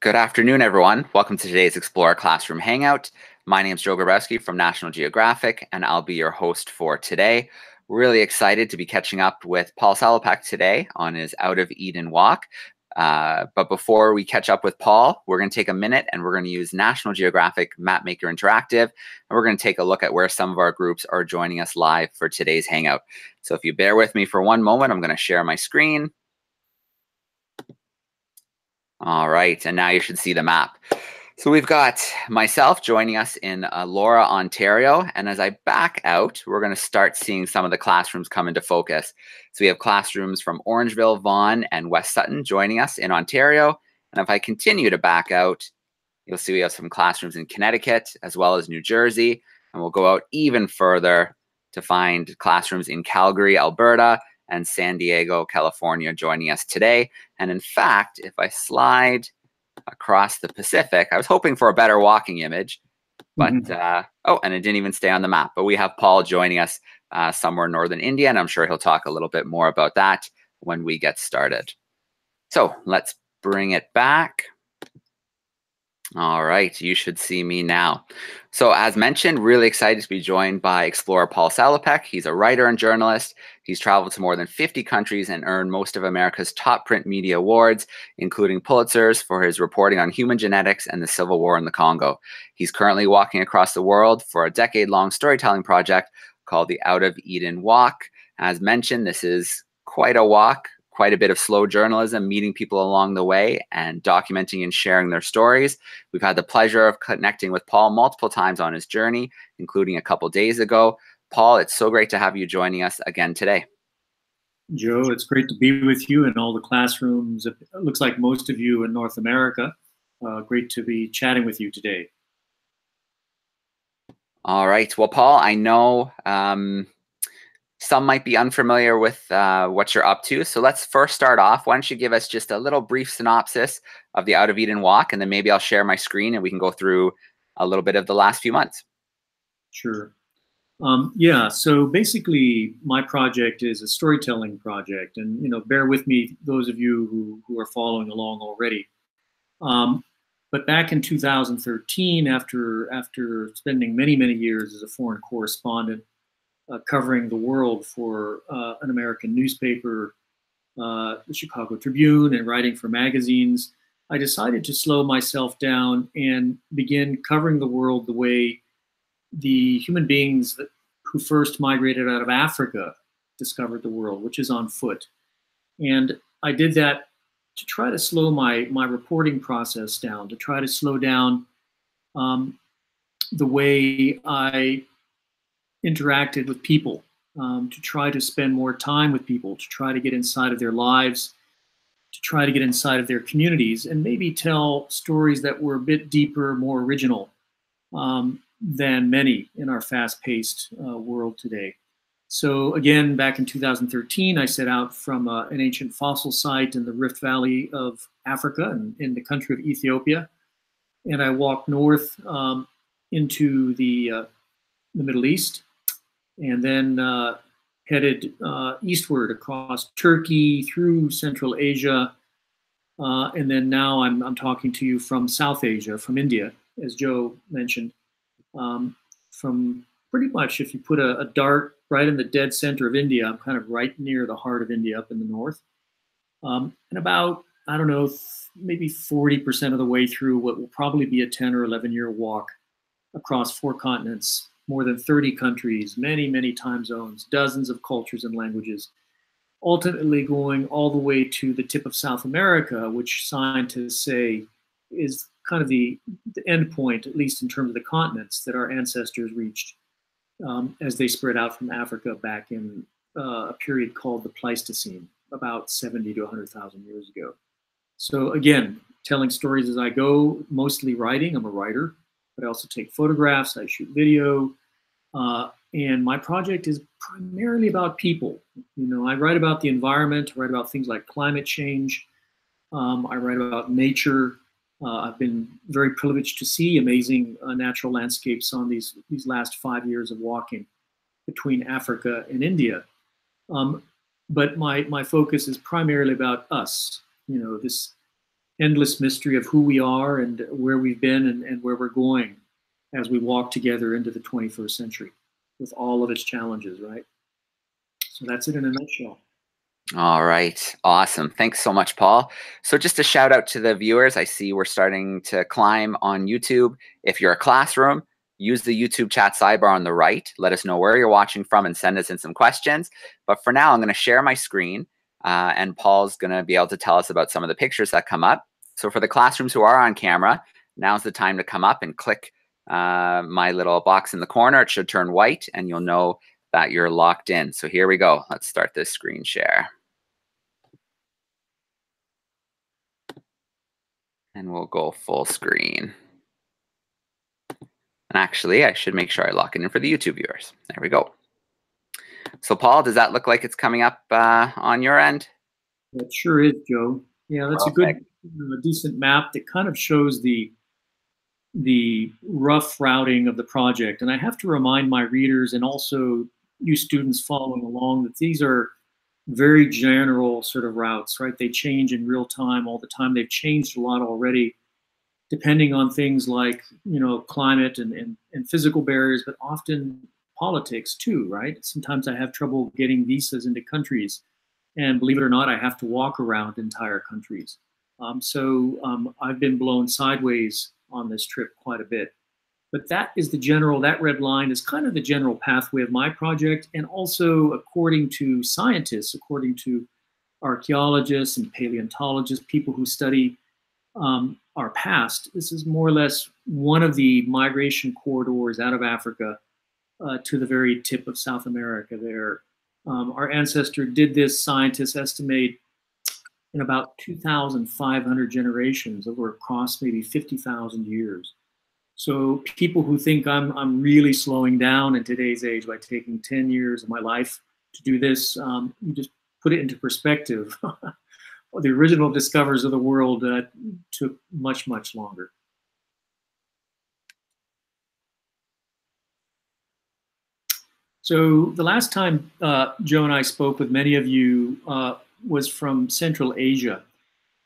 Good afternoon, everyone. Welcome to today's Explorer Classroom Hangout. My name is Joe Grabowski from National Geographic, and I'll be your host for today. Really excited to be catching up with Paul Salopek today on his Out of Eden walk. Uh, but before we catch up with Paul, we're going to take a minute and we're going to use National Geographic Mapmaker Interactive. And we're going to take a look at where some of our groups are joining us live for today's Hangout. So if you bear with me for one moment, I'm going to share my screen. All right, and now you should see the map. So we've got myself joining us in uh, Elora, Ontario. And as I back out, we're going to start seeing some of the classrooms come into focus. So we have classrooms from Orangeville, Vaughan, and West Sutton joining us in Ontario. And if I continue to back out, you'll see we have some classrooms in Connecticut as well as New Jersey. And we'll go out even further to find classrooms in Calgary, Alberta, and San Diego, California joining us today. And in fact, if I slide across the Pacific, I was hoping for a better walking image, but mm-hmm. uh, oh, and it didn't even stay on the map. But we have Paul joining us uh, somewhere in northern India, and I'm sure he'll talk a little bit more about that when we get started. So let's bring it back. All right, you should see me now. So as mentioned, really excited to be joined by explorer Paul Salopek. He's a writer and journalist. He's traveled to more than 50 countries and earned most of America's top print media awards, including Pulitzer's for his reporting on human genetics and the civil war in the Congo. He's currently walking across the world for a decade-long storytelling project called the Out of Eden Walk. As mentioned, this is quite a walk, quite a bit of slow journalism, meeting people along the way and documenting and sharing their stories. We've had the pleasure of connecting with Paul multiple times on his journey, including a couple days ago. Paul, it's so great to have you joining us again today. Joe, it's great to be with you in all the classrooms. It looks like most of you in North America. Uh, great to be chatting with you today. All right. Well, Paul, I know um, some might be unfamiliar with uh, what you're up to. So let's first start off. Why don't you give us just a little brief synopsis of the Out of Eden Walk, and then maybe I'll share my screen and we can go through a little bit of the last few months. Sure. Um, yeah. So basically, my project is a storytelling project, and you know, bear with me, those of you who who are following along already. Um, but back in 2013, after after spending many many years as a foreign correspondent uh, covering the world for uh, an American newspaper, uh, the Chicago Tribune, and writing for magazines, I decided to slow myself down and begin covering the world the way the human beings that, who first migrated out of Africa discovered the world, which is on foot. And I did that to try to slow my, my reporting process down, to try to slow down um, the way I interacted with people, um, to try to spend more time with people, to try to get inside of their lives, to try to get inside of their communities, and maybe tell stories that were a bit deeper, more original um, than many in our fast paced uh, world today. So, again, back in 2013, I set out from uh, an ancient fossil site in the Rift Valley of Africa and in the country of Ethiopia. And I walked north um, into the, uh, the Middle East and then uh, headed uh, eastward across Turkey through Central Asia. Uh, and then now I'm, I'm talking to you from South Asia, from India, as Joe mentioned. Um, from pretty much, if you put a, a, dart right in the dead center of India, I'm kind of right near the heart of India up in the north. Um, and about, I don't know, maybe 40% of the way through what will probably be a 10 or 11 year walk across four continents more than 30 countries, many, many time zones, dozens of cultures and languages, ultimately going all the way to the tip of South America, which scientists say is kind of the, the end point, at least in terms of the continents that our ancestors reached um, as they spread out from Africa back in uh, a period called the Pleistocene, about 70 to 100,000 years ago. So again, telling stories as I go, mostly writing. I'm a writer but I also take photographs, I shoot video, uh, and my project is primarily about people. You know, I write about the environment, I write about things like climate change, um, I write about nature. Uh, I've been very privileged to see amazing uh, natural landscapes on these these last five years of walking between Africa and India. Um, but my my focus is primarily about us. You know, this endless mystery of who we are and where we've been and, and where we're going as we walk together into the 21st century with all of its challenges, right? So that's it in a nutshell. All right. Awesome. Thanks so much, Paul. So, just a shout out to the viewers. I see we're starting to climb on YouTube. If you're a classroom, use the YouTube chat sidebar on the right. Let us know where you're watching from and send us in some questions. But for now, I'm going to share my screen uh, and Paul's going to be able to tell us about some of the pictures that come up. So, for the classrooms who are on camera, now's the time to come up and click uh, my little box in the corner. It should turn white and you'll know that you're locked in. So here we go. Let's start this screen share. And we'll go full screen. And actually, I should make sure I lock it in for the YouTube viewers. There we go. So Paul, does that look like it's coming up uh, on your end? It sure is, Joe. Yeah, that's Perfect. a good, a decent map that kind of shows the the rough routing of the project. And I have to remind my readers and also you students following along that these are very general sort of routes, right? They change in real time all the time. They've changed a lot already, depending on things like, you know, climate and, and, and physical barriers, but often politics too, right? Sometimes I have trouble getting visas into countries. And believe it or not, I have to walk around entire countries. Um, so um, I've been blown sideways on this trip quite a bit. But that is the general, that red line is kind of the general pathway of my project. And also, according to scientists, according to archaeologists and paleontologists, people who study um, our past, this is more or less one of the migration corridors out of Africa uh, to the very tip of South America there. Um, our ancestor did this, scientists estimate, in about 2,500 generations over across maybe 50,000 years. So people who think I'm, I'm really slowing down in today's age by taking 10 years of my life to do this, um, you just put it into perspective. the original discoverers of the world uh, took much, much longer. So the last time uh, Joe and I spoke with many of you uh, was from Central Asia.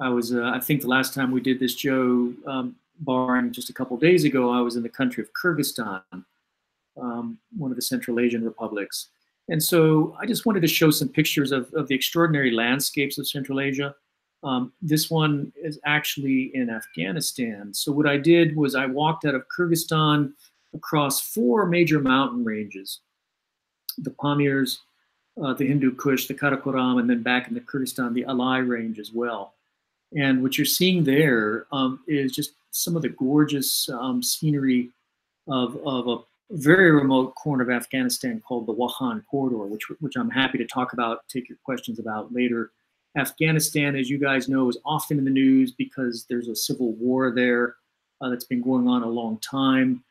I was, uh, I think the last time we did this, Joe, um, barring just a couple days ago, I was in the country of Kyrgyzstan, um, one of the Central Asian republics. And so I just wanted to show some pictures of, of the extraordinary landscapes of Central Asia. Um, this one is actually in Afghanistan. So what I did was I walked out of Kyrgyzstan across four major mountain ranges, the Pamirs, uh, the Hindu Kush, the Karakoram, and then back in the Kyrgyzstan, the Alai range as well. And what you're seeing there um, is just some of the gorgeous um, scenery of, of a very remote corner of Afghanistan called the Wakhan Corridor, which, which I'm happy to talk about, take your questions about later. Afghanistan, as you guys know, is often in the news because there's a civil war there uh, that's been going on a long time.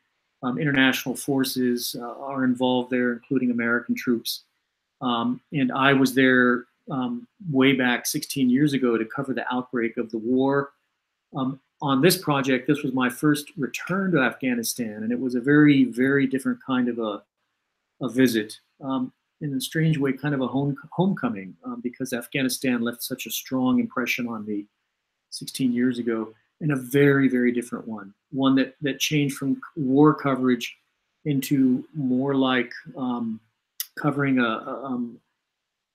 Um, international forces uh, are involved there, including American troops. Um, and I was there um, way back 16 years ago to cover the outbreak of the war. Um, on this project, this was my first return to Afghanistan, and it was a very, very different kind of a, a visit. Um, in a strange way, kind of a home, homecoming, um, because Afghanistan left such a strong impression on me 16 years ago, and a very, very different one. One that that changed from war coverage into more like um, covering a, a, um,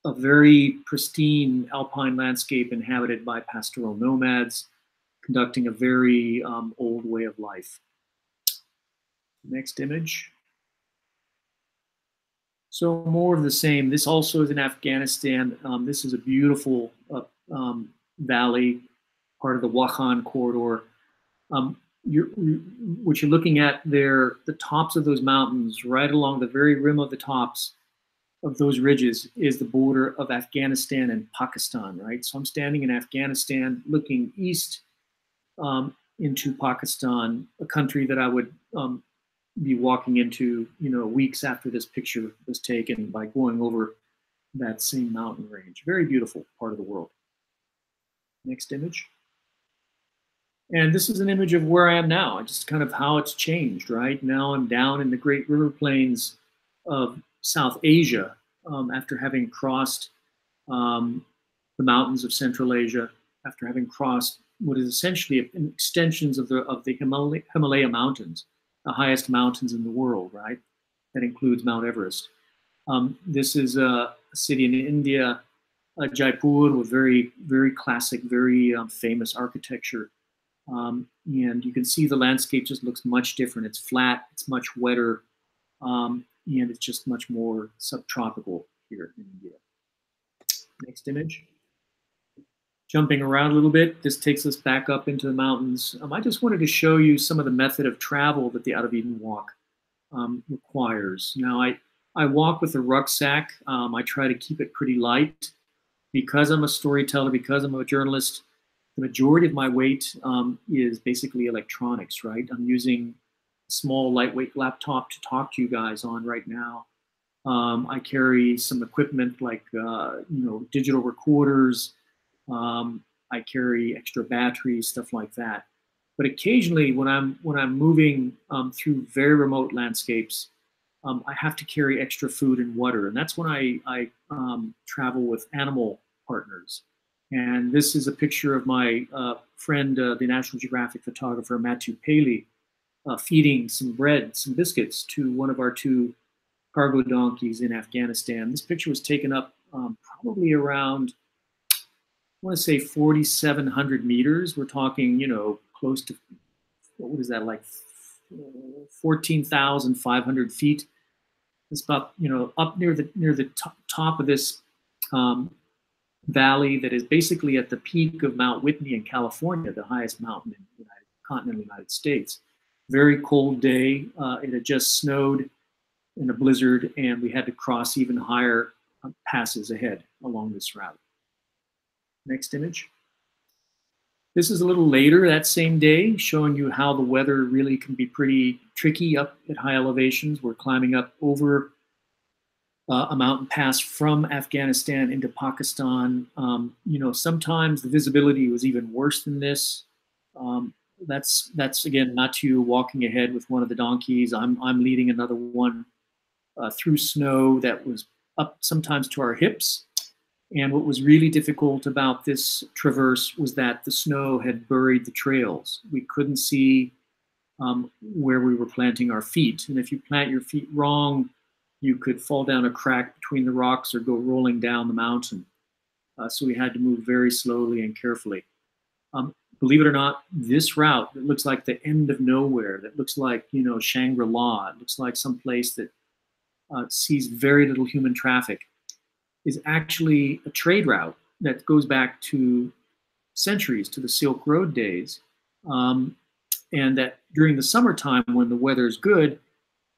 a very pristine alpine landscape inhabited by pastoral nomads, conducting a very um, old way of life. Next image. So more of the same. This also is in Afghanistan. Um, this is a beautiful uh, um, valley, part of the Wakhan corridor. Um, you're, what you're looking at there, the tops of those mountains, right along the very rim of the tops, of those ridges is the border of Afghanistan and Pakistan, right? So I'm standing in Afghanistan looking east um, into Pakistan, a country that I would um, be walking into, you know, weeks after this picture was taken by going over that same mountain range. Very beautiful part of the world. Next image. And this is an image of where I am now, just kind of how it's changed, right? Now I'm down in the Great River Plains of South Asia um, after having crossed um, the mountains of Central Asia, after having crossed what is essentially extensions of the of the Himalaya, Himalaya mountains, the highest mountains in the world, right? That includes Mount Everest. Um, this is a city in India, uh, Jaipur, with very very classic, very um, famous architecture. Um, and you can see the landscape just looks much different. It's flat, it's much wetter, um, and it's just much more subtropical here in India. Next image. Jumping around a little bit, this takes us back up into the mountains. Um, I just wanted to show you some of the method of travel that the Out of Eden Walk um, requires. Now, I, I walk with a rucksack. Um, I try to keep it pretty light. Because I'm a storyteller, because I'm a journalist, the majority of my weight um, is basically electronics, right? I'm using a small lightweight laptop to talk to you guys on right now. Um, I carry some equipment like uh, you know digital recorders. Um, I carry extra batteries, stuff like that. But occasionally, when I'm when I'm moving um, through very remote landscapes, um, I have to carry extra food and water, and that's when I I um, travel with animal partners. And this is a picture of my uh, friend, uh, the National Geographic photographer Matthieu Paley, uh, feeding some bread, some biscuits to one of our two cargo donkeys in Afghanistan. This picture was taken up um, probably around, I want to say 4,700 meters. We're talking, you know, close to, what is that, like 14,500 feet. It's about, you know, up near the near the top of this um, valley that is basically at the peak of Mount Whitney in California, the highest mountain in the United, continental United States. Very cold day. Uh, it had just snowed in a blizzard, and we had to cross even higher uh, passes ahead along this route. Next image. This is a little later that same day, showing you how the weather really can be pretty tricky up at high elevations. We're climbing up over uh, a mountain pass from Afghanistan into Pakistan. Um, you know, sometimes the visibility was even worse than this. Um, that's that's again Matthieu walking ahead with one of the donkeys. I'm I'm leading another one uh, through snow that was up sometimes to our hips. And what was really difficult about this traverse was that the snow had buried the trails. We couldn't see um, where we were planting our feet. And if you plant your feet wrong, you could fall down a crack between the rocks or go rolling down the mountain. Uh, so we had to move very slowly and carefully. Um, believe it or not, this route that looks like the end of nowhere, that looks like you know Shangri-La, it looks like some place that uh, sees very little human traffic, is actually a trade route that goes back to centuries, to the Silk Road days, um, and that during the summertime when the weather is good,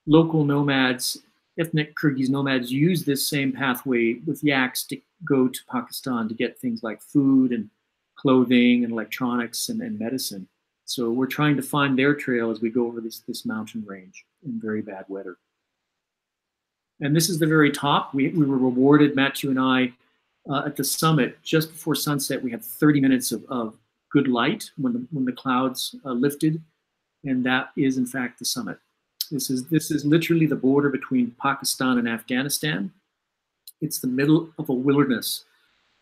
local nomads ethnic Kyrgyz nomads use this same pathway with yaks to go to Pakistan to get things like food and clothing and electronics and, and medicine. So we're trying to find their trail as we go over this, this mountain range in very bad weather. And this is the very top. We, we were rewarded, Matthieu and I, uh, at the summit just before sunset. We had 30 minutes of, of good light when the, when the clouds uh, lifted. And that is, in fact, the summit. This is this is literally the border between Pakistan and Afghanistan. It's the middle of a wilderness.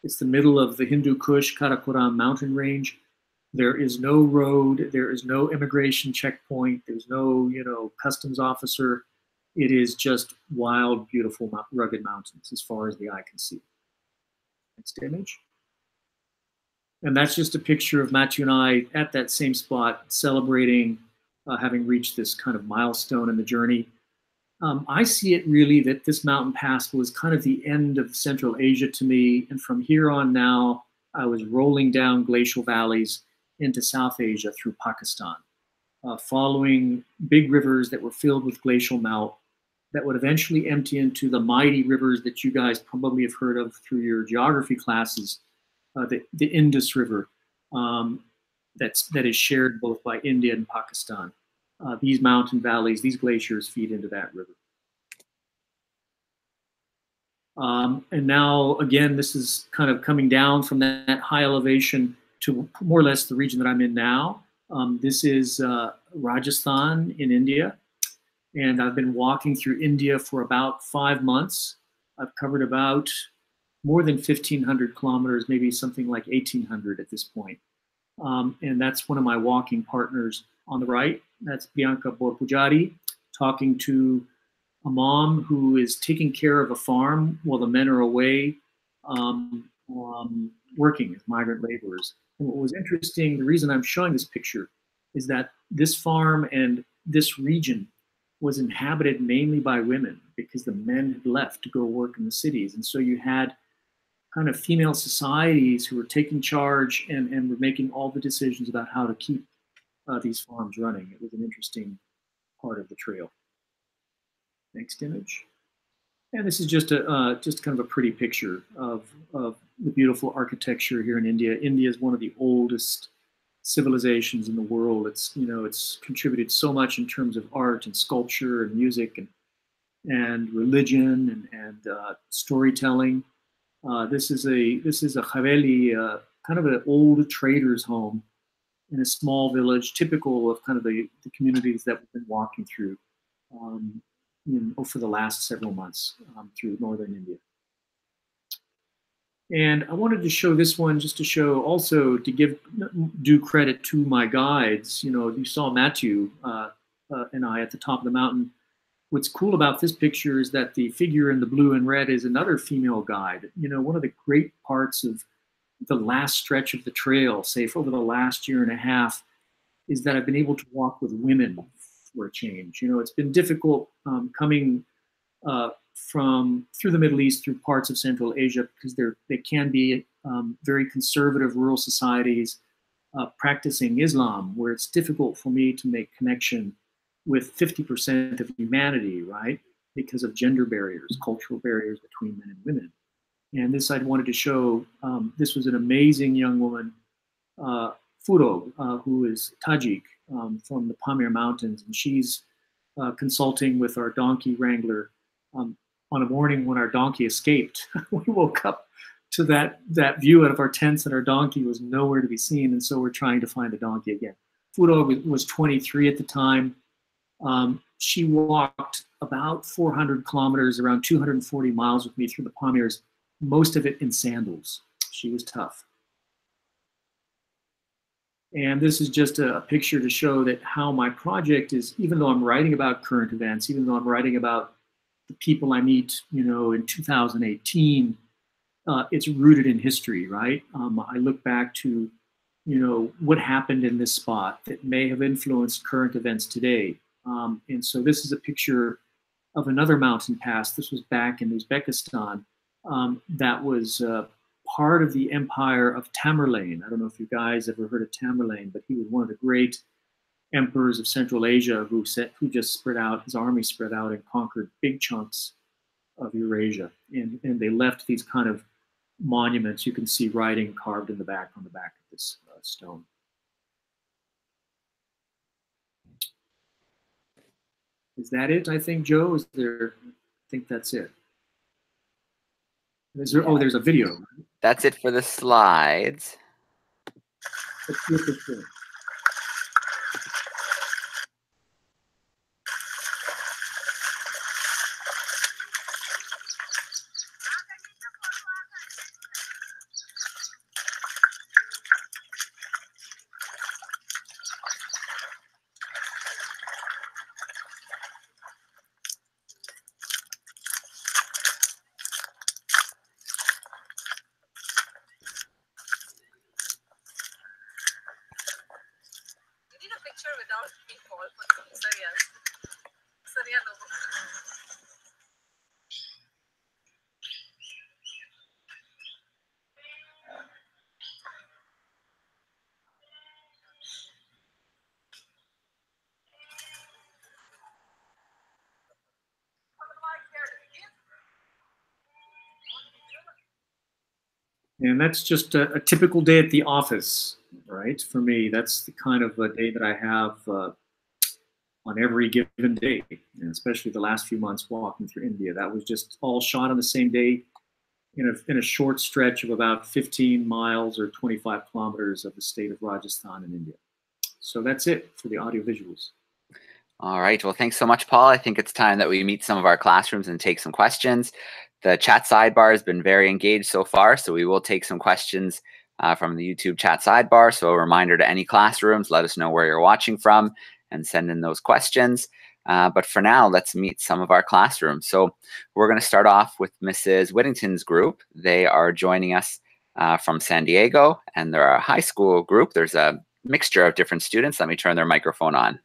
It's the middle of the Hindu Kush Karakoram mountain range. There is no road. There is no immigration checkpoint. There's no you know customs officer. It is just wild, beautiful, rugged mountains as far as the eye can see. Next image. And that's just a picture of Matthieu and I at that same spot celebrating uh, having reached this kind of milestone in the journey. Um, I see it really that this mountain pass was kind of the end of Central Asia to me. And from here on now, I was rolling down glacial valleys into South Asia through Pakistan, uh, following big rivers that were filled with glacial melt that would eventually empty into the mighty rivers that you guys probably have heard of through your geography classes, uh, the, the Indus River, um, that's that is shared both by India and Pakistan. Uh, these mountain valleys, these glaciers feed into that river. Um, and now, again, this is kind of coming down from that, that, high elevation to more or less the region that I'm in now. Um, this is uh, Rajasthan in India. And I've been walking through India for about five months. I've covered about more than 1,500 kilometers, maybe something like 1,800 at this point. Um, and that's one of my walking partners on the right. That's Priyanka Borpujari talking to a mom who is taking care of a farm while the men are away um, um, working as migrant laborers. And what was interesting, the reason I'm showing this picture is that this farm and this region was inhabited mainly by women because the men had left to go work in the cities. And so you had kind of female societies who were taking charge and, and were making all the decisions about how to keep uh, these farms running. It was an interesting part of the trail. Next image. And this is just a uh, just kind of a pretty picture of, of the beautiful architecture here in India. India is one of the oldest civilizations in the world. It's you know it's contributed so much in terms of art and sculpture and music and and religion and, and uh, storytelling. Uh, this is a this is a haveli, uh, kind of an old trader's home in a small village, typical of kind of the, the communities that we've been walking through um, in, for the last several months um, through northern India. And I wanted to show this one just to show also to give due credit to my guides. You know, you saw Matthieu uh, uh, and I at the top of the mountain. What's cool about this picture is that the figure in the blue and red is another female guide. You know, one of the great parts of the last stretch of the trail, say for over the last year and a half, is that I've been able to walk with women for a change. You know, it's been difficult um, coming uh, from through the Middle East, through parts of Central Asia, because they're they can be um, very conservative rural societies uh, practicing Islam, where it's difficult for me to make connection with 50% of humanity, right? Because of gender barriers, cultural barriers between men and women. And this I wanted to show. Um, this was an amazing young woman, uh, Furo, uh, who is Tajik um, from the Pamir Mountains, and she's uh, consulting with our donkey wrangler um, on a morning when our donkey escaped. we woke up to that that view out of our tents, and our donkey was nowhere to be seen, and so we're trying to find the donkey again. Furo was 23 at the time. Um, she walked about 400 kilometers, around 240 miles with me through the Pamirs most of it in sandals. She was tough. And this is just a picture to show that how my project is, even though I'm writing about current events, even though I'm writing about the people I meet, you know, in 2018, uh, it's rooted in history, right? Um, I look back to, you know, what happened in this spot that may have influenced current events today. Um, and so this is a picture of another mountain pass. This was back in Uzbekistan um, that was uh, part of the empire of Tamerlane. I don't know if you guys ever heard of Tamerlane, but he was one of the great emperors of Central Asia who set, who just spread out his army spread out and conquered big chunks of Eurasia, and and they left these kind of monuments. You can see writing carved in the back on the back of this uh, stone. Is that it? I think Joe. Is there? I think that's it. Is there, oh, there's a video. That's it for the slides. That's just a, a, typical day at the office, right? For me, that's the kind of a day that I have uh, on every given day, and especially the last few months walking through India. That was just all shot on the same day in a, in a short stretch of about 15 miles or 25 kilometers of the state of Rajasthan in India. So that's it for the audio visuals. All right. Well, thanks so much, Paul. I think it's time that we meet some of our classrooms and take some questions. The chat sidebar has been very engaged so far, so we will take some questions uh, from the YouTube chat sidebar. So a reminder to any classrooms, let us know where you're watching from and send in those questions. Uh, but for now, let's meet some of our classrooms. So we're going to start off with Mrs. Whittington's group. They are joining us uh, from San Diego, and they're a high school group. There's a mixture of different students. Let me turn their microphone on.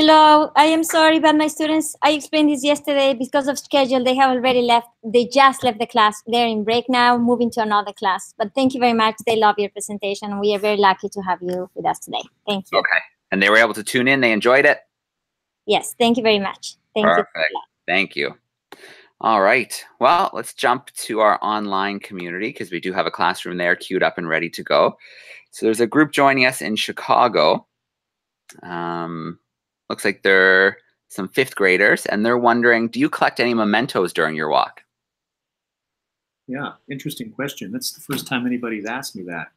Hello, I am sorry, but my students, I explained this yesterday because of schedule. They have already left. They just left the class. They're in break now, moving to another class. But thank you very much. They love your presentation. We are very lucky to have you with us today. Thank you. Okay. And they were able to tune in. They enjoyed it. Yes, thank you very much. Thank Perfect. you. Thank you. All right. Well, let's jump to our online community because we do have a classroom there queued up and ready to go. So there's a group joining us in Chicago. Um, looks like they're some fifth graders, and they're wondering, do you collect any mementos during your walk? Yeah, interesting question. That's the first time anybody's asked me that.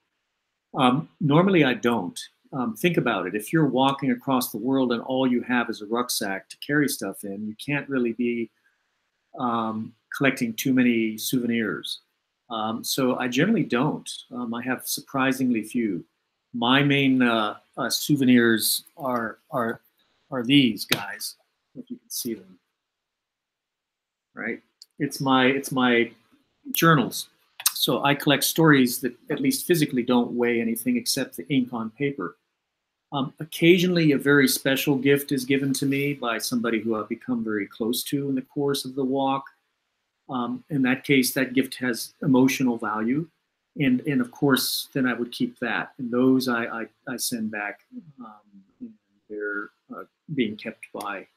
Um, normally, I don't. Um, think about it. If you're walking across the world and all you have is a rucksack to carry stuff in, you can't really be um, collecting too many souvenirs. Um, so I generally don't. Um, I have surprisingly few. My main uh, uh, souvenirs are are are these guys. If you can see them, right? It's my it's my journals. So I collect stories that at least physically don't weigh anything except the ink on paper. Um, occasionally, a very special gift is given to me by somebody who I've become very close to in the course of the walk. Um, in that case, that gift has emotional value. And, and of course, then I would keep that. And those I, I, I send back. Um, they're being kept by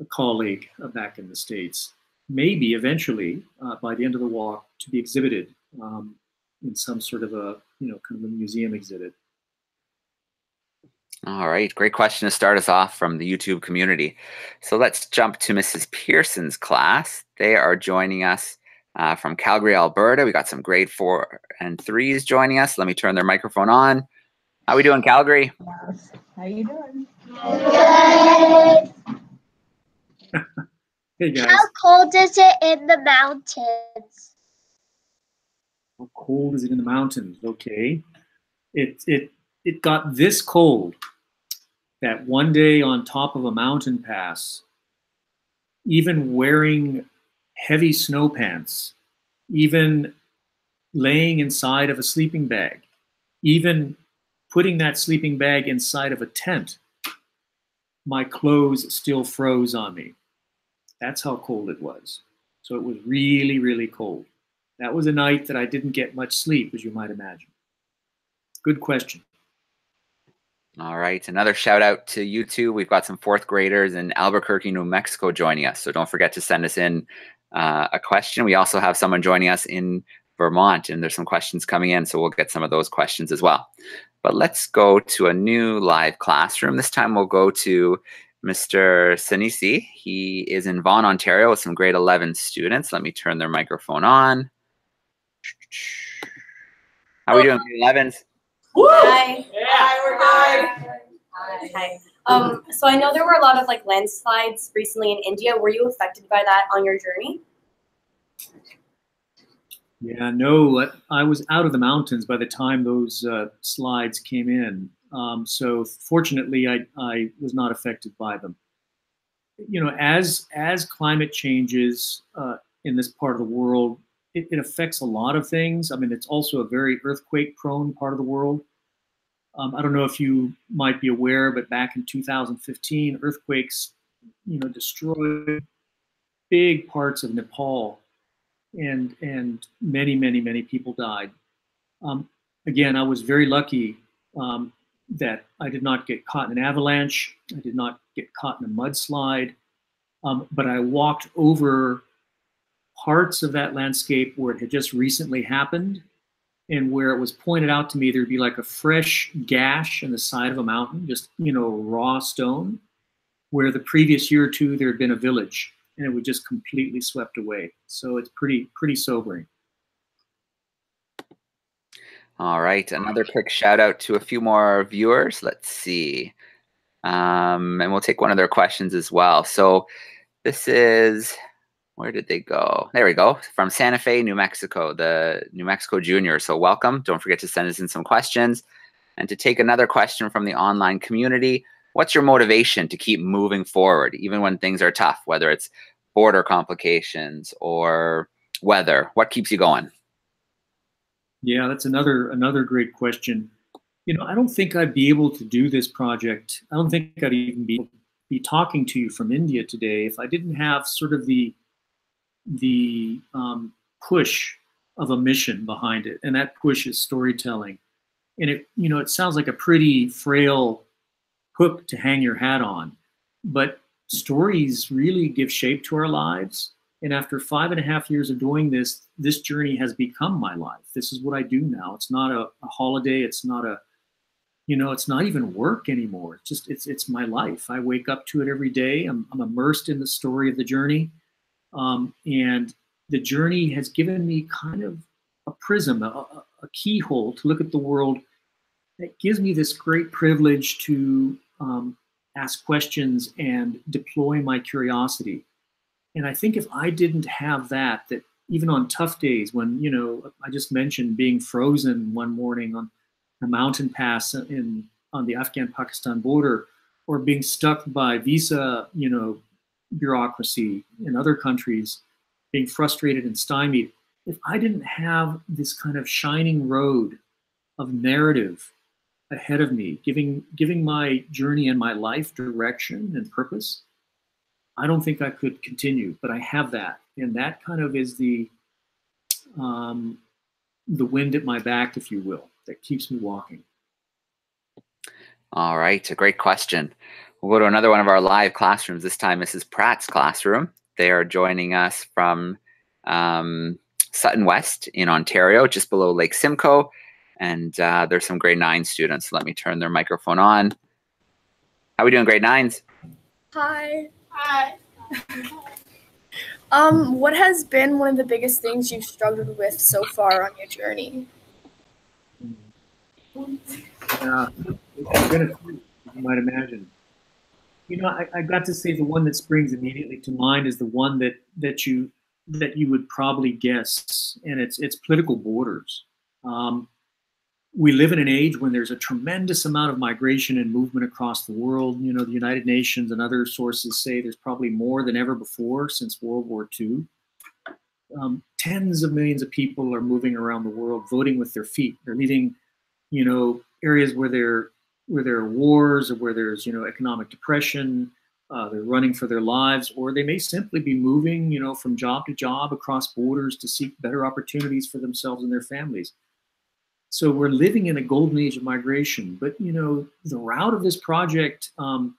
a colleague uh, back in the States. Maybe eventually, uh, by the end of the walk, to be exhibited um, in some sort of a, you know, kind of a museum exhibit. All right, great question to start us off from the YouTube community. So let's jump to Mrs. Pearson's class. They are joining us uh, from Calgary, Alberta. We got some grade four and threes joining us. Let me turn their microphone on. How we doing, Calgary? Yes. How you doing? hey guys, How cold is it in the mountains? how cold is it in the mountains? Okay, it it it got this cold that one day on top of a mountain pass, even wearing heavy snow pants, even laying inside of a sleeping bag, even putting that sleeping bag inside of a tent, my clothes still froze on me. That's how cold it was. So it was really, really cold. That was a night that I didn't get much sleep, as you might imagine. Good question. All right, another shout out to you two. We've got some fourth graders in Albuquerque, New Mexico joining us. So don't forget to send us in uh, a question. We also have someone joining us in Vermont, and there's some questions coming in. So we'll get some of those questions as well. But let's go to a new live classroom. This time we'll go to Mr. Sinisi. He is in Vaughan, Ontario with some grade 11 students. Let me turn their microphone on. How are we doing, grade 11s? Hi. Hi, we're good. Hi. Um, so I know there were a lot of like landslides recently in India. Were you affected by that on your journey? Yeah, no, I was out of the mountains by the time those uh, slides came in. Um, so fortunately, I, I was not affected by them. You know, as as climate changes uh, in this part of the world, it, it, affects a lot of things. I mean, it's also a very earthquake-prone part of the world. Um, I don't know if you might be aware, but back in 2015, earthquakes, you know, destroyed big parts of Nepal and and many many many people died. Um, again, I was very lucky um, that I did not get caught in an avalanche. I did not get caught in a mudslide, um, but I walked over parts of that landscape where it had just recently happened, and where it was pointed out to me there'd be like a fresh gash in the side of a mountain, just you know raw stone, where the previous year or two there had been a village and it was just completely swept away. So it's pretty pretty sobering. All right, another quick shout out to a few more viewers. Let's see. Um, and we'll take one of their questions as well. So this is where did they go? There we go. From Santa Fe, New Mexico, the New Mexico Junior. So welcome. Don't forget to send us in some questions. And to take another question from the online community, what's your motivation to keep moving forward, even when things are tough, whether it's border complications or weather? What keeps you going? Yeah, that's another another great question. You know, I don't think I'd be able to do this project. I don't think I'd even be be talking to you from India today if I didn't have sort of the the um, push of a mission behind it, and that push is storytelling. And it, you know, it sounds like a pretty frail hook to hang your hat on, but stories really give shape to our lives. And after five and a half years of doing this, this journey has become my life. This is what I do now. It's not a, a holiday. It's not a, you know, it's not even work anymore. It's just, it's, it's my life. I wake up to it every day. I'm, I'm immersed in the story of the journey. Um, and the journey has given me kind of a prism, a, a keyhole to look at the world that gives me this great privilege to um, ask questions and deploy my curiosity. And I think if I didn't have that, that even on tough days when, you know, I just mentioned being frozen one morning on a mountain pass in on the Afghan-Pakistan border or being stuck by visa, you know, bureaucracy in other countries, being frustrated and stymied, if I didn't have this kind of shining road of narrative ahead of me, giving giving my journey and my life direction and purpose, I don't think I could continue. But I have that, and that kind of is the um, the wind at my back, if you will, that keeps me walking. All right, a great question. We'll go to another one of our live classrooms, this time Mrs. Pratt's classroom. They are joining us from um, Sutton West in Ontario, just below Lake Simcoe. And uh, there's some grade nine students. Let me turn their microphone on. How are we doing, grade nines? Hi. Hi. um, what has been one of the biggest things you've struggled with so far on your journey? Uh, you might imagine. You know, I, I got to say the one that springs immediately to mind is the one that that you that you would probably guess, and it's it's political borders. Um, we live in an age when there's a tremendous amount of migration and movement across the world. You know, the United Nations and other sources say there's probably more than ever before since World War II. Um, tens of millions of people are moving around the world, voting with their feet. They're leaving, you know, areas where there where there are wars or where there's you know economic depression. Uh, they're running for their lives, or they may simply be moving, you know, from job to job across borders to seek better opportunities for themselves and their families. So we're living in a golden age of migration. But you know, the route of this project um,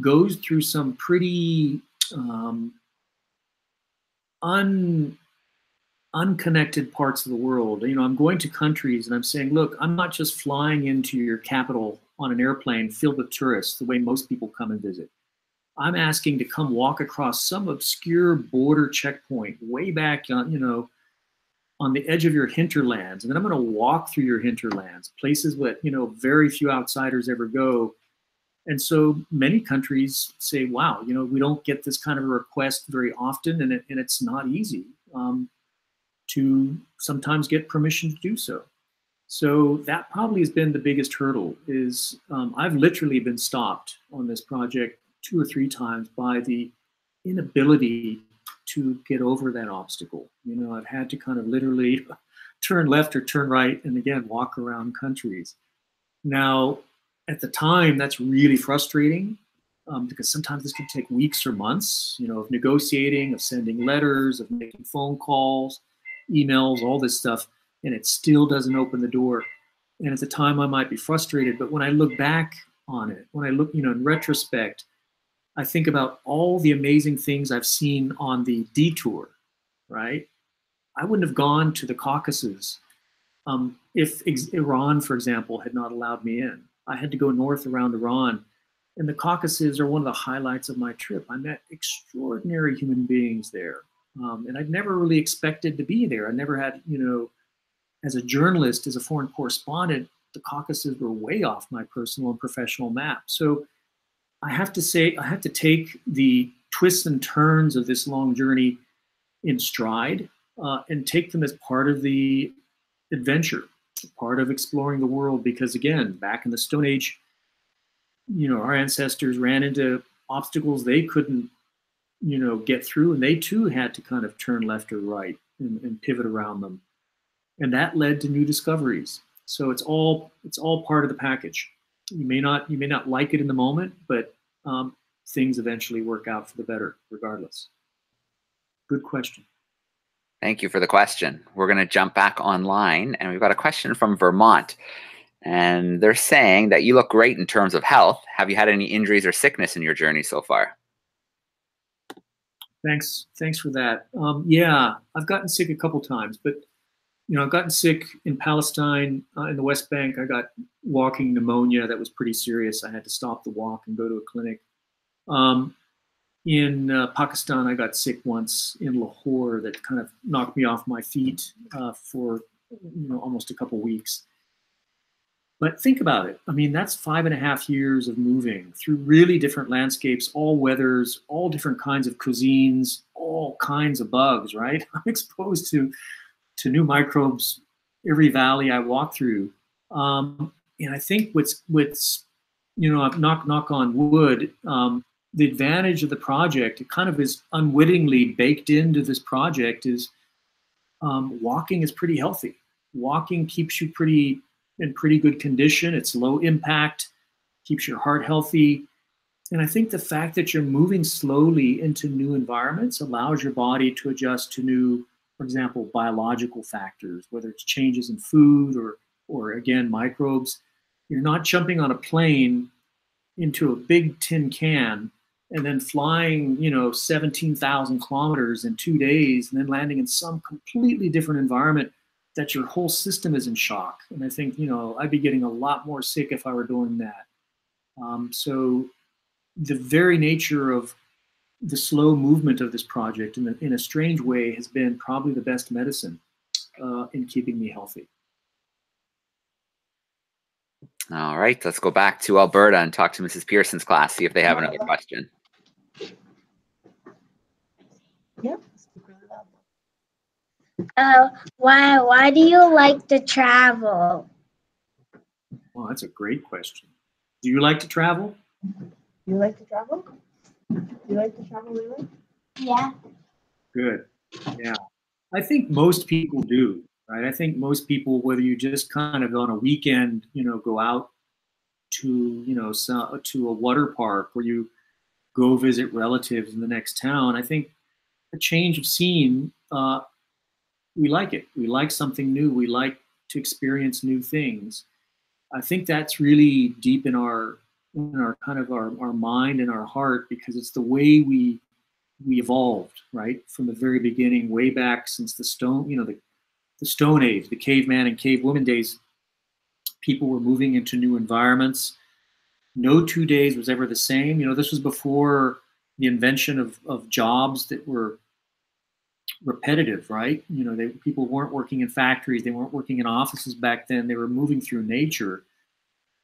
goes through some pretty um, un unconnected parts of the world. You know, I'm going to countries and I'm saying, look, I'm not just flying into your capital on an airplane filled with tourists the way most people come and visit. I'm asking to come walk across some obscure border checkpoint way back on, you know, on the edge of your hinterlands. And then I'm going to walk through your hinterlands, places that, you know, very few outsiders ever go. And so many countries say, wow, you know, we don't get this kind of a request very often and, it, and it's not easy. Um, to sometimes get permission to do so. So that probably has been the biggest hurdle is um, I've literally been stopped on this project two or three times by the inability to get over that obstacle. You know, I've had to kind of literally turn left or turn right and again walk around countries. Now, at the time, that's really frustrating um, because sometimes this can take weeks or months, you know, of negotiating, of sending letters, of making phone calls, emails, all this stuff, and it still doesn't open the door. And at the time, I might be frustrated, but when I look back on it, when I look, you know, in retrospect, I think about all the amazing things I've seen on the detour, right? I wouldn't have gone to the Caucasus um, if ex- Iran, for example, had not allowed me in. I had to go north around Iran. And the Caucasus are one of the highlights of my trip. I met extraordinary human beings there. Um, and I'd never really expected to be there. I never had, you know, as a journalist, as a foreign correspondent, the Caucasus were way off my personal and professional map. So I have to say, I have to take the twists and turns of this long journey in stride uh, and take them as part of the adventure, part of exploring the world. Because again, back in the Stone Age, you know, our ancestors ran into obstacles they couldn't, you know, get through, and they too had to kind of turn left or right and, and pivot around them, and that led to new discoveries. So it's all it's all part of the package. You may not you may not like it in the moment, but um, things eventually work out for the better, regardless. Good question. Thank you for the question. We're going to jump back online, and we've got a question from Vermont. And they're saying that you look great in terms of health. Have you had any injuries or sickness in your journey so far? Thanks. Thanks for that. Um, yeah, I've gotten sick a couple times, but you know, I've gotten sick in Palestine, uh, in the West Bank. I got walking pneumonia that was pretty serious. I had to stop the walk and go to a clinic. Um, in uh, Pakistan, I got sick once in Lahore that kind of knocked me off my feet uh, for you know almost a couple weeks. But think about it. I mean, that's five and a half years of moving through really different landscapes, all weathers, all different kinds of cuisines, all kinds of bugs. Right? I'm exposed to to new microbes every valley I walk through. Um, and I think what's what's you know knock knock on wood. Um, the advantage of the project, it kind of is unwittingly baked into this project, is um, walking is pretty healthy. Walking keeps you pretty in pretty good condition. It's low impact, keeps your heart healthy. And I think the fact that you're moving slowly into new environments allows your body to adjust to new, for example, biological factors, whether it's changes in food or, or again, microbes. You're not jumping on a plane into a big tin can and then flying, you know, 17,000 kilometers in two days and then landing in some completely different environment that your whole system is in shock. And I think, you know, I'd be getting a lot more sick if I were doing that. Um, so the very nature of the slow movement of this project in a, in a strange way has been probably the best medicine uh, in keeping me healthy. All right, let's go back to Alberta and talk to Mrs. Pearson's class, see if they have another question. Yep. Uh, why why do you like to travel? Well, that's a great question. Do you like to travel? You like to travel? You like to travel, Lily? Yeah. Good. Yeah. I think most people do, right? I think most people, whether you just kind of on a weekend, you know, go out to, you know, so, to a water park or you go visit relatives in the next town, I think a change of scene uh, we like it. We like something new. We like to experience new things. I think that's really deep in our in our kind of our, our mind and our heart because it's the way we we evolved, right? From the very beginning, way back since the stone, you know, the, the stone age, the caveman and cavewoman days, people were moving into new environments. No two days was ever the same. You know, this was before the invention of, of jobs that were repetitive, right? You know, they, people weren't working in factories, they weren't working in offices back then. They were moving through nature,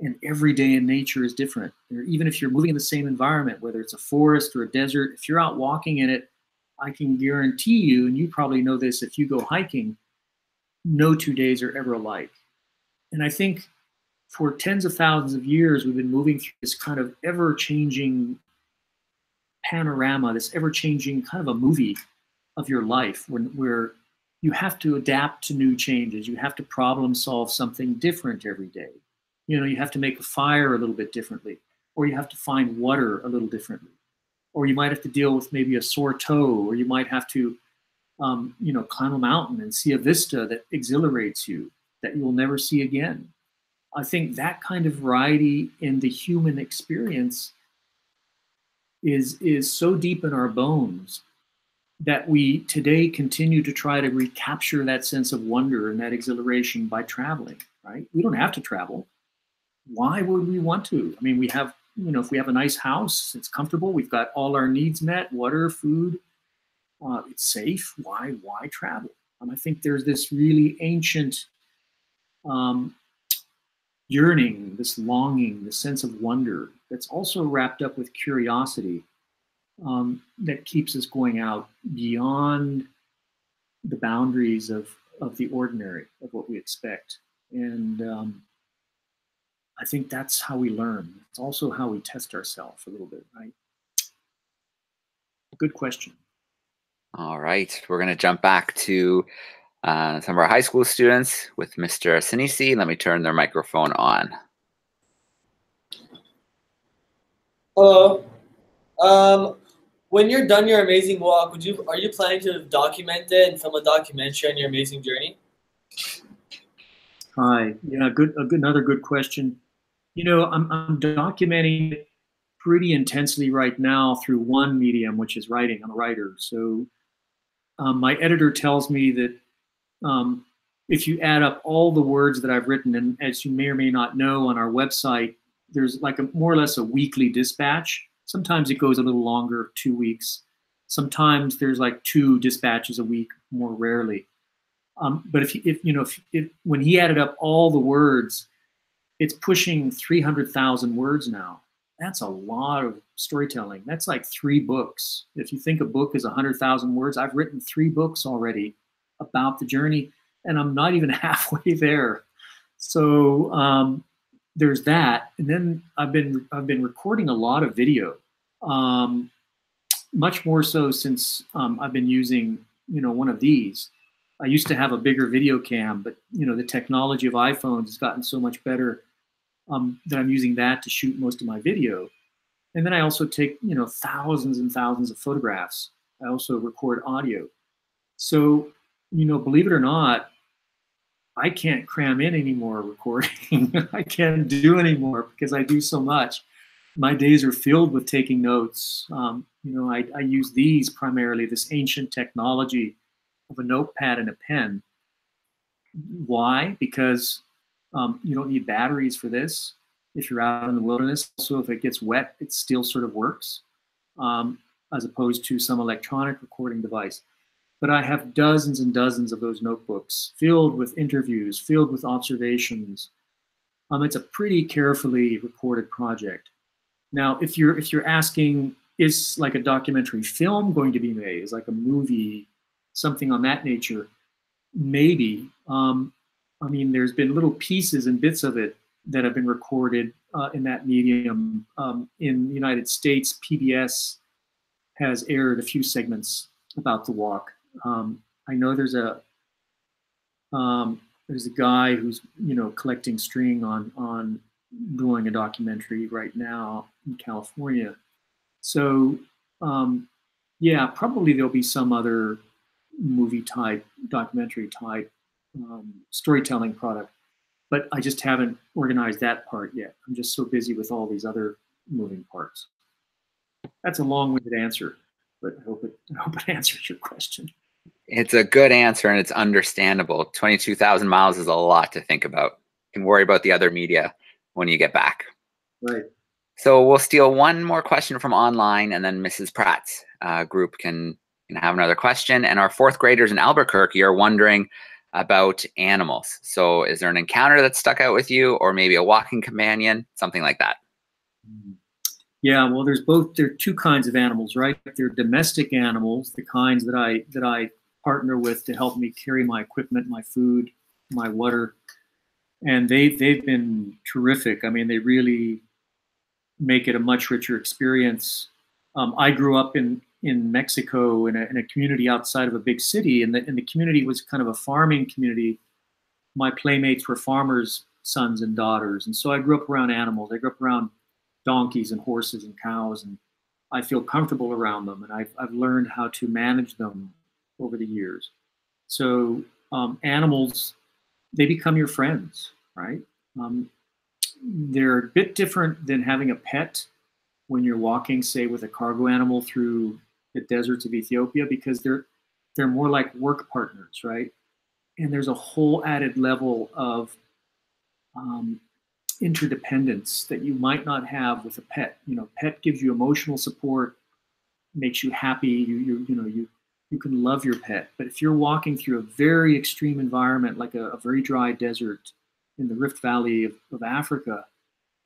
and every day in nature is different. even if you're moving in the same environment, whether it's a forest or a desert, if you're out walking in it, I can guarantee you, and you probably know this if you go hiking, no two days are ever alike. And I think for tens of thousands of years, we've been moving through this kind of ever changing panorama, this ever changing kind of a movie of your life when, where you have to adapt to new changes. You have to problem solve something different every day. You know, you have to make a fire a little bit differently, or you have to find water a little differently, or you might have to deal with maybe a sore toe, or you might have to, um, you know, climb a mountain and see a vista that exhilarates you that you will never see again. I think that kind of variety in the human experience is is so deep in our bones that we today continue to try to recapture that sense of wonder and that exhilaration by traveling, right? We don't have to travel. Why would we want to? I mean, we have, you know, if we have a nice house, it's comfortable, we've got all our needs met, water, food, uh, it's safe. Why, why travel? And I think there's this really ancient um, yearning, this longing, this sense of wonder that's also wrapped up with curiosity um, that keeps us going out beyond the boundaries of of the ordinary of what we expect, and um, I think that's how we learn. It's also how we test ourselves a little bit, right? Good question. All right, we're going to jump back to uh, some of our high school students with Mr. Sinisi. Let me turn their microphone on. Hello. Um, when you're done your amazing walk, would you are you planning to document it and film a documentary on your amazing journey? Hi. Yeah, good. A good another good question. You know, I'm I'm documenting pretty intensely right now through one medium, which is writing. I'm a writer, so um, my editor tells me that um, if you add up all the words that I've written, and as you may or may not know, on our website, there's like a more or less a weekly dispatch. Sometimes it goes a little longer, two weeks. Sometimes there's like two dispatches a week, more rarely. Um, but if, if you know, if, if when he added up all the words, it's pushing 300,000 words now. That's a lot of storytelling. That's like three books. If you think a book is 100,000 words, I've written three books already about the journey, and I'm not even halfway there. So um, there's that, and then I've been I've been recording a lot of video, um, much more so since um, I've been using you know one of these. I used to have a bigger video cam, but you know the technology of iPhones has gotten so much better um, that I'm using that to shoot most of my video. And then I also take you know thousands and thousands of photographs. I also record audio. So you know, believe it or not, I can't cram in any more recording. I can't do anymore because I do so much. My days are filled with taking notes. Um, you know, I, I use these primarily, this ancient technology of a notepad and a pen. Why? Because um, you don't need batteries for this. If you're out in the wilderness, so if it gets wet, it still sort of works, um, as opposed to some electronic recording device but I have dozens and dozens of those notebooks filled with interviews, filled with observations. Um, it's a pretty carefully recorded project. Now, if you're if you're asking, is like a documentary film going to be made? Is like a movie, something on that nature? Maybe. Um, I mean, there's been little pieces and bits of it that have been recorded uh, in that medium. Um, in the United States, PBS has aired a few segments about the walk. Um, I know there's a um, there's a guy who's you know collecting string on on doing a documentary right now in California. So um, yeah, probably there'll be some other movie type, documentary type um, storytelling product, but I just haven't organized that part yet. I'm just so busy with all these other moving parts. That's a long-winded answer, but I hope it, I hope it answers your question. It's a good answer and it's understandable. 22,000 miles is a lot to think about. You can worry about the other media when you get back. Right. So we'll steal one more question from online and then Mrs. Pratt's uh, group can, can have another question. And our fourth graders in Albuquerque are wondering about animals. So is there an encounter that stuck out with you or maybe a walking companion, something like that? Yeah, well, there's both. There are two kinds of animals, right? There are domestic animals, the kinds that I that I partner with to help me carry my equipment, my food, my water, and they they've been terrific. I mean, they really make it a much richer experience. Um, I grew up in in Mexico in a, in a community outside of a big city, and the and the community was kind of a farming community. My playmates were farmers' sons and daughters, and so I grew up around animals. I grew up around donkeys and horses and cows, and I feel comfortable around them, and I've I've learned how to manage them over the years. So um, animals, they become your friends, right? Um, they're a bit different than having a pet when you're walking, say, with a cargo animal through the deserts of Ethiopia, because they're they're more like work partners, right? And there's a whole added level of um, interdependence that you might not have with a pet. You know, pet gives you emotional support, makes you happy. You you you know you you can love your pet. But if you're walking through a very extreme environment, like a, a very dry desert in the Rift Valley of, of Africa,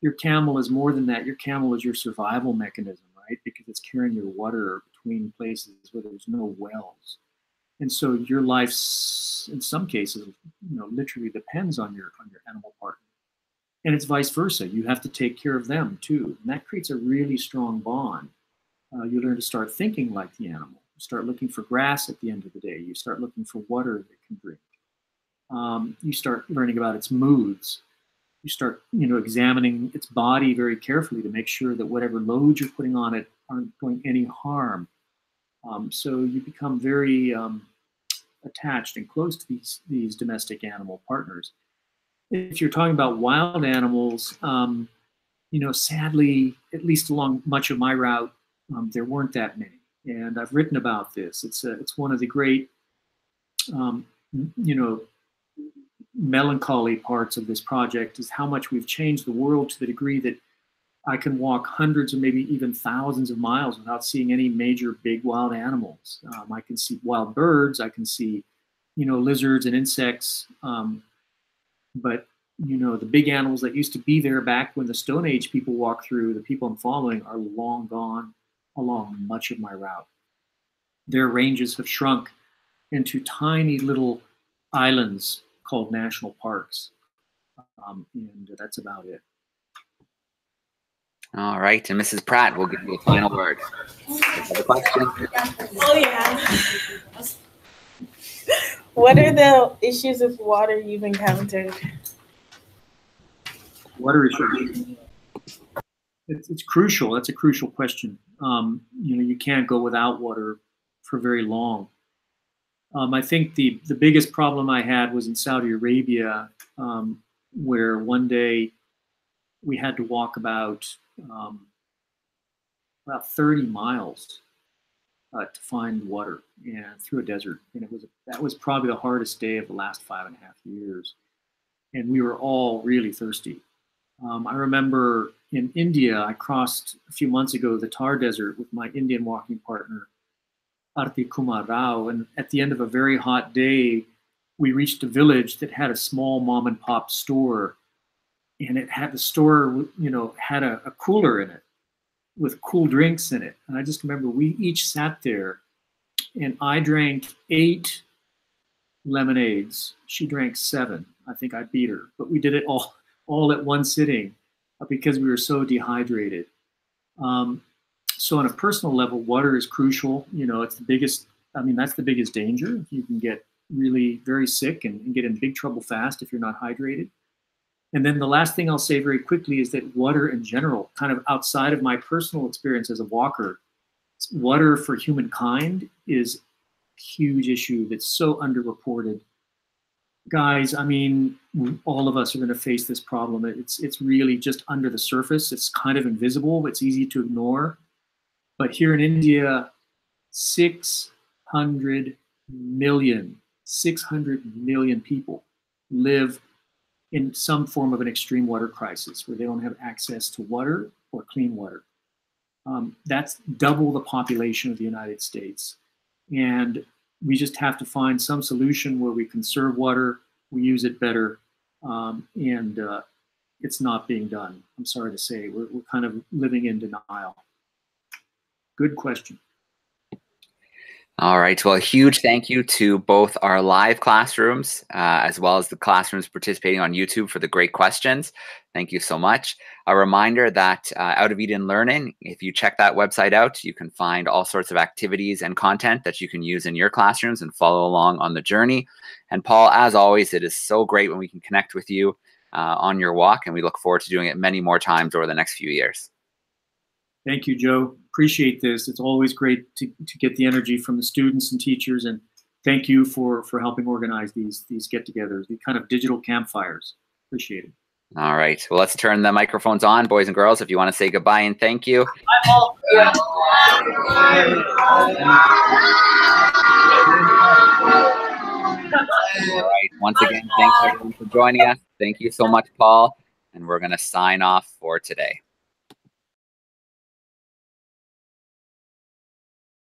your camel is more than that. Your camel is your survival mechanism, right? Because it's carrying your water places where there's no wells. and so your life, in some cases, you know, literally depends on your on your animal partner, and it's vice versa. You have to take care of them too, and that creates a really strong bond. Uh, you learn to start thinking like the animal. You start looking for grass at the end of the day. You start looking for water that can drink. Um, you start learning about its moods. You start, you know, examining its body very carefully to make sure that whatever loads you're putting on it aren't doing any harm. Um, so you become very um, attached and close to these these domestic animal partners. If you're talking about wild animals, um, you know, sadly, at least along much of my route, um, there weren't that many, and I've written about this. It's a, it's one of the great, um, you know, melancholy parts of this project is how much we've changed the world to the degree that I can walk hundreds or maybe even thousands of miles without seeing any major big wild animals. Um, I can see wild birds, I can see, you know, lizards and insects. Um, but, you know, the big animals that used to be there back when the Stone Age people walked through, the people I'm following are long gone along much of my route. Their ranges have shrunk into tiny little islands called national parks. Um, and that's about it. All right, and Mrs. Pratt will give you a final word. Have a question? Oh yeah. what are the issues with water you've encountered? Water issues. It's, it's crucial. That's a crucial question. Um, you know, you can't go without water for very long. Um, I think the the biggest problem I had was in Saudi Arabia, um, where one day we had to walk about um, about 30 miles uh, to find water and through a desert, and it was that was probably the hardest day of the last five and a half years, and we were all really thirsty. Um, I remember in India, I crossed a few months ago the Thar Desert with my Indian walking partner Arati Kumar Rao. And at the end of a very hot day, we reached a village that had a small mom and pop store. And it had the store, you know, had a, a cooler in it with cool drinks in it. And I just remember we each sat there and I drank eight lemonades. She drank seven. I think I beat her, but we did it all all at one sitting because we were so dehydrated. Um, so on a personal level, water is crucial. You know, it's the biggest. I mean, that's the biggest danger. You can get really very sick and, and get in big trouble fast if you're not hydrated. And then the last thing I'll say very quickly is that water in general, kind of outside of my personal experience as a walker, water for humankind is a huge issue that's so underreported. Guys, I mean, all of us are going to face this problem. It's it's really just under the surface. It's kind of invisible. It's easy to ignore. But here in India, 600 million, 600 million people live in some form of an extreme water crisis where they don't have access to water or clean water. Um, that's double the population of the United States. And we just have to find some solution where we conserve water, we use it better, um, and uh, it's not being done. I'm sorry to say, we're, we're kind of living in denial. Good question. All right. Well, a huge thank you to both our live classrooms uh, as well as the classrooms participating on YouTube for the great questions. Thank you so much. A reminder that uh, Out of Eden Learning, if you check that website out, you can find all sorts of activities and content that you can use in your classrooms and follow along on the journey. And Paul, as always, it is so great when we can connect with you uh, on your walk, and we look forward to doing it many more times over the next few years. Thank you, Joe. Appreciate this. It's always great to, to get the energy from the students and teachers. And thank you for, for helping organize these, these get-togethers, these kind of digital campfires. Appreciate it. All right. Well, let's turn the microphones on, boys and girls, if you want to say goodbye and thank you. All right. Once again, thanks everyone for joining us. Thank you so much, Paul. And we're going to sign off for today.